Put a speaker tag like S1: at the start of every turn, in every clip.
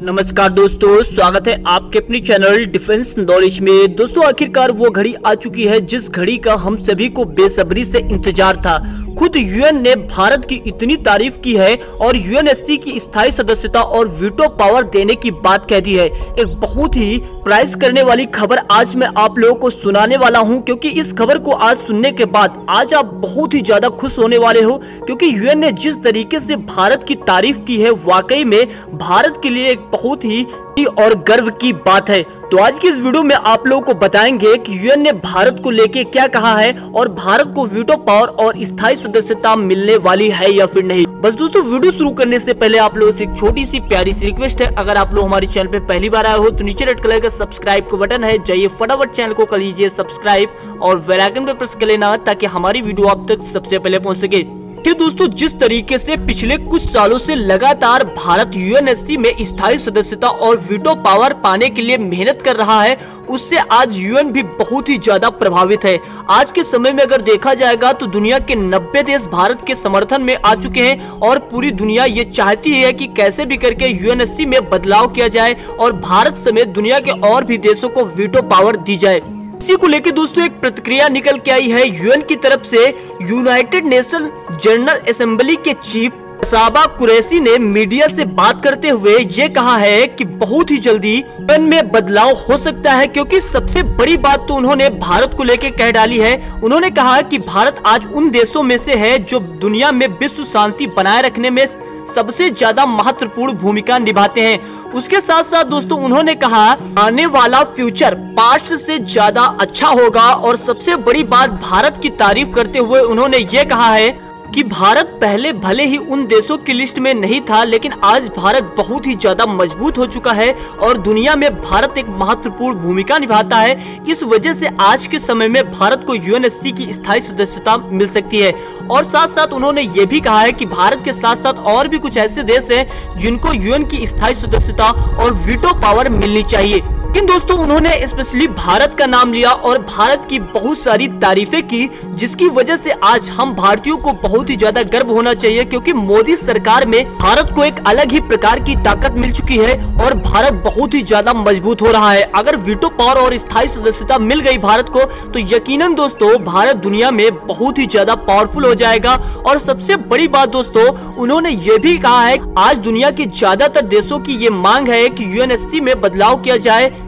S1: नमस्कार दोस्तों, स्वागत है आपके अपने चैनल डिफेंस नॉलेज में। दोस्तों, आखिरकार वो घड़ी आ चुकी है जिस घड़ी का हम सभी को बेसब्री से इंतज़ार था। खुद यूएन ने भारत की इतनी तारीफ़ की है और यूएनएससी की स्थायी सदस्यता और वीटो पावर देने की बात कह दी है। एक बहुत ही प्राइस करने वाली खबर आज मैं आप लोगों को सुनाने वाला हूँ, क्योंकि इस खबर को आज सुनने के बाद आज आप बहुत ही ज़्यादा खुश होने वाले हो, क्योंकि यूएन ने जिस तरीके से भारत की तारीफ़ की है, वाकई में भारत के लिए एक बहुत ही और गर्व की बात है। तो आज की इस वीडियो में आप लोगों को बताएँगे कि यूएन ने भारत को लेके क्या कहा है और भारत को वीटो पावर और स्थायी सदस्यता मिलने वाली है या फिर नहीं। बस दोस्तों, वीडियो शुरू करने से पहले आप लोगों से एक छोटी सी प्यारी सी रिक्वेस्ट है। अगर आप लोग हमारे चैनल पे पहली बार आए हो तो नीचे रेड कलर का सब्सक्राइब का बटन है। जाइए फटाफट चैनल को कर लीजिए सब्सक्राइब और वेलाइकन पे प्रेस कर लेना ताकि हमारी वीडियो आप तक सबसे पहले पहुँच सके। कि दोस्तों, जिस तरीके से पिछले कुछ सालों से लगातार भारत यूएनएससी में स्थायी सदस्यता और वीटो पावर पाने के लिए मेहनत कर रहा है, उससे आज यूएन भी बहुत ही ज़्यादा प्रभावित है। आज के समय में अगर देखा जाएगा तो दुनिया के 90 देश भारत के समर्थन में आ चुके हैं और पूरी दुनिया ये चाहती है कि कैसे भी करके यूएनएससी में बदलाव किया जाए और भारत समेत दुनिया के और भी देशों को वीटो पावर दी जाए। इसी को लेकर दोस्तों एक प्रतिक्रिया निकल के आई है यूएन की तरफ़ से। यूनाइटेड नेशन जनरल असेंबली के चीफ साबा कुरैसी ने मीडिया से बात करते हुए ये कहा है कि बहुत ही जल्दी यूएन में बदलाव हो सकता है, क्योंकि सबसे बड़ी बात तो उन्होंने भारत को लेकर कह डाली है। उन्होंने कहा कि भारत आज उन देशों में से है जो दुनिया में विश्व शांति बनाए रखने में सबसे ज़्यादा महत्वपूर्ण भूमिका निभाते हैं। उसके साथ साथ दोस्तों, उन्होंने कहा, आने वाला फ्यूचर पास्ट से ज़्यादा अच्छा होगा और सबसे बड़ी बात भारत की तारीफ़ करते हुए उन्होंने ये कहा है कि भारत पहले भले ही उन देशों की लिस्ट में नहीं था, लेकिन आज भारत बहुत ही ज़्यादा मज़बूत हो चुका है और दुनिया में भारत एक महत्वपूर्ण भूमिका निभाता है। इस वजह से आज के समय में भारत को यूएनएससी की स्थायी सदस्यता मिल सकती है। और साथ साथ उन्होंने ये भी कहा है कि भारत के साथ साथ और भी कुछ ऐसे देश है जिनको यूएन की स्थायी सदस्यता और वीटो पावर मिलनी चाहिए। लेकिन दोस्तों, उन्होंने स्पेशली भारत का नाम लिया और भारत की बहुत सारी तारीफें की, जिसकी वजह से आज हम भारतीयों को बहुत ही ज़्यादा गर्व होना चाहिए, क्योंकि मोदी सरकार में भारत को एक अलग ही प्रकार की ताकत मिल चुकी है और भारत बहुत ही ज़्यादा मज़बूत हो रहा है। अगर वीटो पावर और स्थायी सदस्यता मिल गई भारत को तो यकीनन दोस्तों, भारत दुनिया में बहुत ही ज़्यादा पावरफुल हो जाएगा। और सबसे बड़ी बात दोस्तों, उन्होंने ये भी कहा है आज दुनिया के ज़्यादातर देशों की ये मांग है की यूएनएससी में बदलाव किया जाए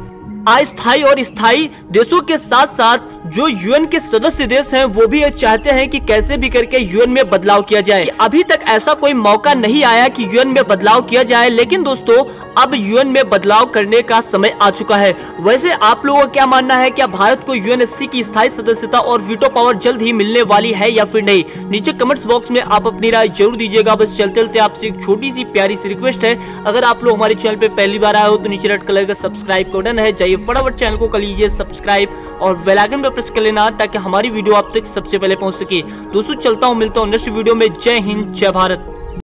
S1: अस्थायी और स्थायी देशों के साथ साथ जो यूएन के सदस्य देश हैं, वो भी चाहते हैं कि कैसे भी करके यूएन में बदलाव किया जाए। अभी तक ऐसा कोई मौका नहीं आया कि यूएन में बदलाव किया जाए, लेकिन दोस्तों, अब यूएन में बदलाव करने का समय आ चुका है। वैसे आप लोगों का क्या मानना है, क्या भारत को यूएनएससी की स्थायी सदस्यता और वीटो पावर जल्द ही मिलने वाली है या फिर नहीं? नीचे कमेंट्स बॉक्स में आप अपनी राय ज़रूर दीजिएगा। बस चलते चलते आपसे एक छोटी सी प्यारी सी रिक्वेस्ट है। अगर आप लोग हमारे चैनल पे पहली बार आए हो तो नीचे रेड कलर का सब्सक्राइब बटन है। जाइए फटाफट चैनल को कर लीजिए सब्सक्राइब और वेलागन पे प्रेस कर लेना ताकि हमारी वीडियो आप तक सबसे पहले पहुँच सके। दोस्तों, चलता हूँ, मिलता हूँ नेक्स्ट वीडियो में। जय हिंद, जय भारत।